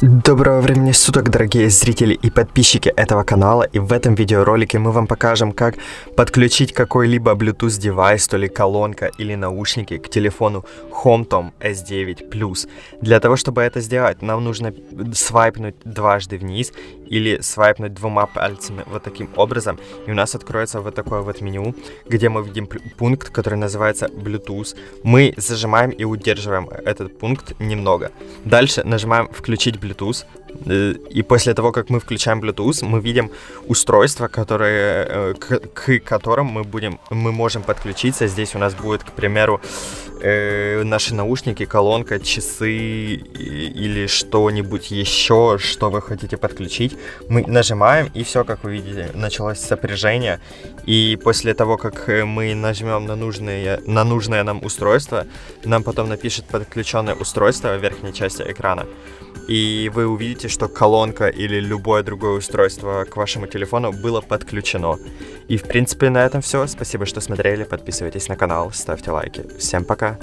Доброго времени суток, дорогие зрители и подписчики этого канала. И в этом видеоролике мы вам покажем, как подключить какой-либо Bluetooth девайс, то ли колонка или наушники к телефону HomeTom S9 Plus. Для того, чтобы это сделать, нам нужно свайпнуть дважды вниз или свайпнуть двумя пальцами вот таким образом. И у нас откроется вот такое вот меню, где мы видим пункт, который называется Bluetooth. Мы зажимаем и удерживаем этот пункт немного. Дальше нажимаем «Включить Bluetooth» и после того, как мы включаем Bluetooth, мы видим устройство, которое, э, к, к которым мы, будем, мы можем подключиться. Здесь у нас будет, к примеру, э, наши наушники, колонка, часы или что-нибудь еще, что вы хотите подключить. Мы нажимаем, и все, как вы видите, началось сопряжение. И после того, как мы нажмем на, нужные, на нужное нам устройство, нам потом напишет подключенное устройство в верхней части экрана и вы увидите, что колонка или любое другое устройство к вашему телефону было подключено. И в принципе на этом все. Спасибо, что смотрели. Подписывайтесь на канал, ставьте лайки. Всем пока!